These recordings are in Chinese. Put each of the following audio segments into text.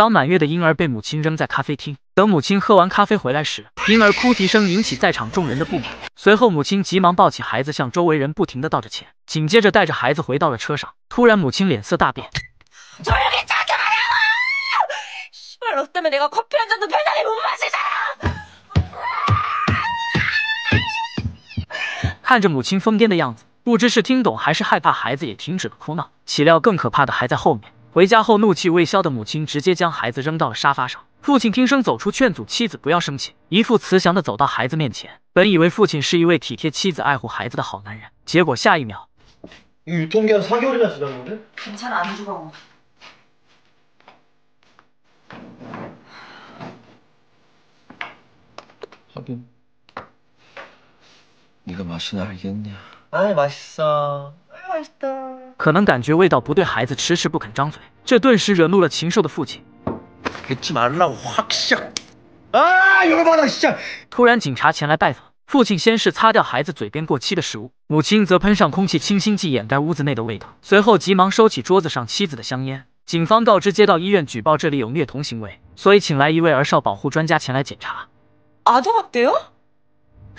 当满月的婴儿被母亲扔在咖啡厅，等母亲喝完咖啡回来时，婴儿哭啼声引起在场众人的不满。随后，母亲急忙抱起孩子，向周围人不停的道着歉，紧接着带着孩子回到了车上。突然，母亲脸色大变。看着母亲疯癫的样子，不知是听懂还是害怕孩子也停止了哭闹，岂料更可怕的还在后面。回家后，怒气未消的母亲直接将孩子扔到了沙发上。父亲听声走出，劝阻妻子不要生气，一副慈祥的走到孩子面前。本以为父亲是一位体贴妻子、爱护孩子的好男人，结果下一秒，유통기한사개월이나지났는데괜찮아안죽어하긴你个马是哪烟呀？哎，맛있 어。 哎，맛있 다。 可能感觉味道不对，孩子迟迟不肯张嘴，这顿时惹怒了禽兽的父亲。개치말라고확 시。 啊，열받 아， 씨。 突然，警察前来拜访。父亲先是擦掉孩子嘴边过期的食物，母亲则喷上空气清新剂掩盖屋子内的味道，随后急忙收起桌子上妻子的香烟。警方告知接到医院举报这里有虐童行为，所以请来一位儿少保护专家前来检查。아동학대 요？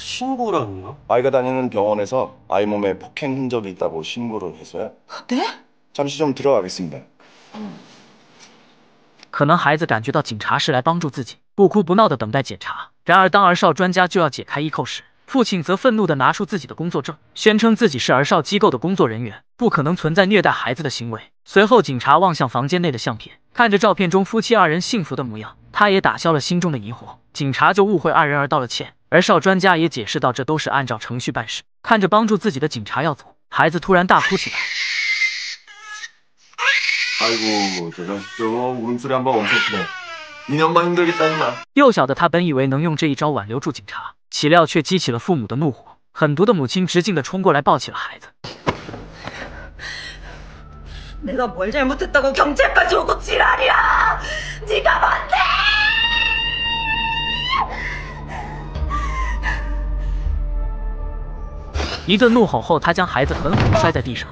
신고라고요 아이가다니는병원에서아이몸에폭행흔적이있다고신고를해서요 네？ 잠시좀들어가겠습니다可能孩子感觉到警察是来帮助自己，不哭不闹的等待检查。然而当儿少专家就要解开衣扣时，父亲则愤怒的拿出自己的工作证，宣称自己是儿少机构的工作人员，不可能存在虐待孩子的行为。随后警察望向房间内的相片，看着照片中夫妻二人幸福的模样，他也打消了心中的疑惑。警察就误会二人而道了歉。 儿少专家也解释到，这都是按照程序办事。看着帮助自己的警察要走，孩子突然大哭起来。幼小的他本以为能用这一招挽留住警察，岂料却激起了父母的怒火。狠毒的母亲直径的冲过来抱起了孩子。一顿怒吼后，他将孩子狠狠摔在地上。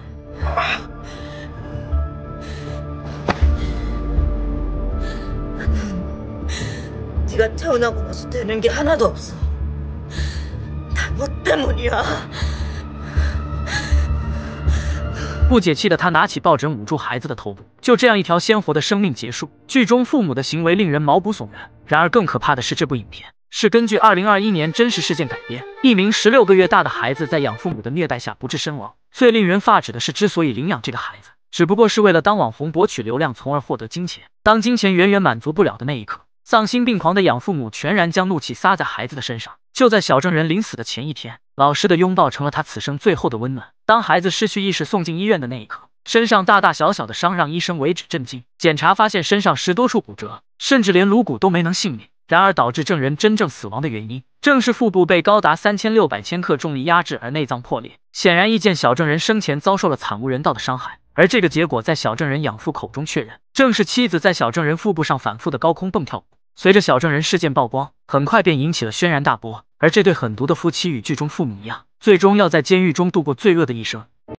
不解气的他拿起抱枕捂住孩子的头部，就这样一条鲜活的生命结束。剧中父母的行为令人毛骨悚然。然而更可怕的是，这部影片。是根据二零二一年真实事件改编。一名十六个月大的孩子在养父母的虐待下不治身亡。最令人发指的是，之所以领养这个孩子，只不过是为了当网红博取流量，从而获得金钱。当金钱远远满足不了的那一刻，丧心病狂的养父母全然将怒气撒在孩子的身上。就在小郑人临死的前一天，老师的拥抱成了他此生最后的温暖。当孩子失去意识送进医院的那一刻，身上大大小小的伤让医生为之震惊。检查发现身上十多处骨折，甚至连颅骨都没能幸免。然而，导致证人真正死亡的原因，正是腹部被高达三千六百千克重力压制而内脏破裂。显然易见，小证人生前遭受了惨无人道的伤害。而这个结果，在小证人养父口中确认，正是妻子在小证人腹部上反复的高空蹦跳。随着小证人事件曝光，很快便引起了轩然大波。而这对狠毒的夫妻与剧中父母一样，最终要在监狱中度过罪恶的一生。